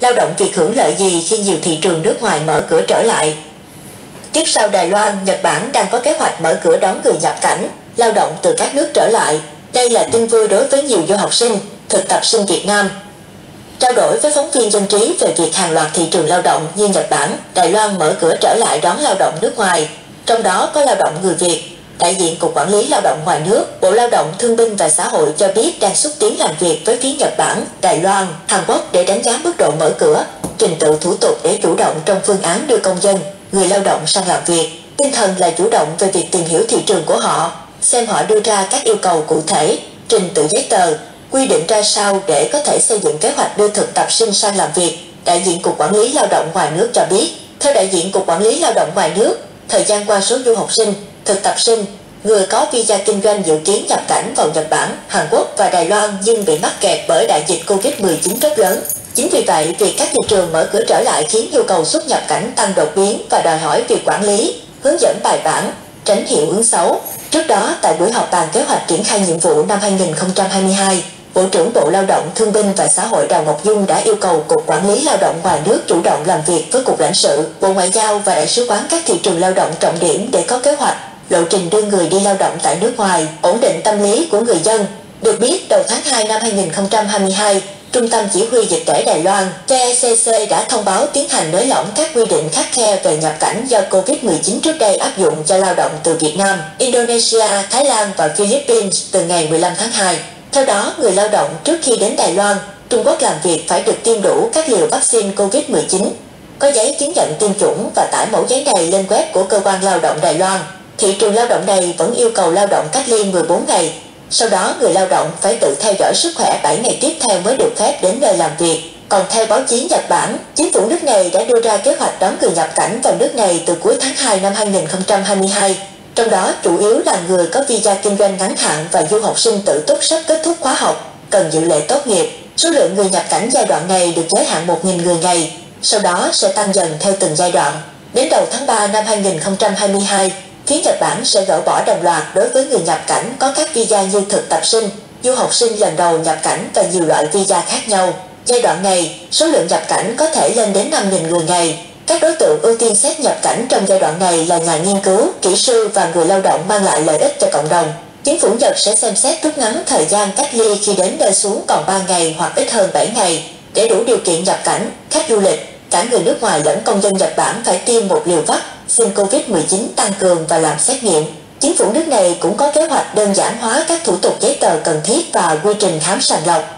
lao động việc hưởng lợi gì khi nhiều thị trường nước ngoài mở cửa trở lại. Tiếp sau Đài Loan, Nhật Bản đang có kế hoạch mở cửa đón người nhập cảnh, lao động từ các nước trở lại. Đây là tin vui đối với nhiều du học sinh, thực tập sinh Việt Nam. Trao đổi với phóng viên dân trí về việc hàng loạt thị trường lao động như Nhật Bản, Đài Loan mở cửa trở lại đón lao động nước ngoài, trong đó có lao động người Việt. Đại diện Cục Quản lý Lao động ngoài nước, Bộ Lao động Thương binh và Xã hội cho biết đang xúc tiến làm việc với phía Nhật Bản, Đài Loan, Hàn Quốc để đánh giá mức độ mở cửa, trình tự thủ tục để chủ động trong phương án đưa công dân, người lao động sang làm việc. Tinh thần là chủ động về việc tìm hiểu thị trường của họ, xem họ đưa ra các yêu cầu cụ thể, trình tự giấy tờ, quy định ra sao để có thể xây dựng kế hoạch đưa thực tập sinh sang làm việc. Đại diện Cục Quản lý Lao động ngoài nước cho biết, theo đại diện Cục Quản lý Lao động ngoài nước, thời gian qua số du học sinh, thực tập sinh, người có visa kinh doanh dự kiến nhập cảnh vào Nhật Bản, Hàn Quốc và Đài Loan nhưng bị mắc kẹt bởi đại dịch Covid-19 rất lớn. Chính vì vậy, việc các thị trường mở cửa trở lại khiến nhu cầu xuất nhập cảnh tăng đột biến và đòi hỏi việc quản lý, hướng dẫn bài bản, tránh hiệu ứng xấu. Trước đó, tại buổi họp bàn kế hoạch triển khai nhiệm vụ năm 2022, Bộ trưởng Bộ Lao động Thương binh và Xã hội Đào Ngọc Dung đã yêu cầu Cục Quản lý Lao động ngoài nước chủ động làm việc với Cục lãnh sự, Bộ Ngoại giao và Đại sứ quán các thị trường lao động trọng điểm để có kế hoạch, lộ trình đưa người đi lao động tại nước ngoài, ổn định tâm lý của người dân. Được biết, đầu tháng 2 năm 2022, Trung tâm Chỉ huy Dịch tễ Đài Loan TECC đã thông báo tiến hành nới lỏng các quy định khắc khe về nhập cảnh do Covid-19 trước đây áp dụng cho lao động từ Việt Nam, Indonesia, Thái Lan và Philippines từ ngày 15 tháng 2. Theo đó, người lao động trước khi đến Đài Loan, Trung Quốc làm việc phải được tiêm đủ các liều vaccine COVID-19, có giấy chứng nhận tiêm chủng và tải mẫu giấy này lên web của Cơ quan Lao động Đài Loan. Thị trường lao động này vẫn yêu cầu lao động cách ly 14 ngày, sau đó người lao động phải tự theo dõi sức khỏe 7 ngày tiếp theo mới được phép đến nơi làm việc. Còn theo báo chí Nhật Bản, chính phủ nước này đã đưa ra kế hoạch đón người nhập cảnh vào nước này từ cuối tháng 2 năm 2022 trong đó chủ yếu là người có visa kinh doanh ngắn hạn và du học sinh tự túc sắp kết thúc khóa học, cần dự lệ tốt nghiệp. Số lượng người nhập cảnh giai đoạn này được giới hạn 1.000 người ngày, sau đó sẽ tăng dần theo từng giai đoạn. Đến đầu tháng 3 năm 2022, khiến Nhật Bản sẽ gỡ bỏ đồng loạt đối với người nhập cảnh có các visa như thực tập sinh, du học sinh lần đầu nhập cảnh và nhiều loại visa khác nhau. Giai đoạn này, số lượng nhập cảnh có thể lên đến 5.000 người ngày, các đối tượng ưu tiên xét nhập cảnh trong giai đoạn này là nhà nghiên cứu, kỹ sư và người lao động mang lại lợi ích cho cộng đồng. Chính phủ Nhật sẽ xem xét rút ngắn thời gian cách ly khi đến nơi xuống còn 3 ngày hoặc ít hơn 7 ngày để đủ điều kiện nhập cảnh, khách du lịch, cả người nước ngoài lẫn công dân Nhật Bản phải tiêm một liều vaccine COVID-19 tăng cường và làm xét nghiệm. Chính phủ nước này cũng có kế hoạch đơn giản hóa các thủ tục giấy tờ cần thiết và quy trình khám sàng lọc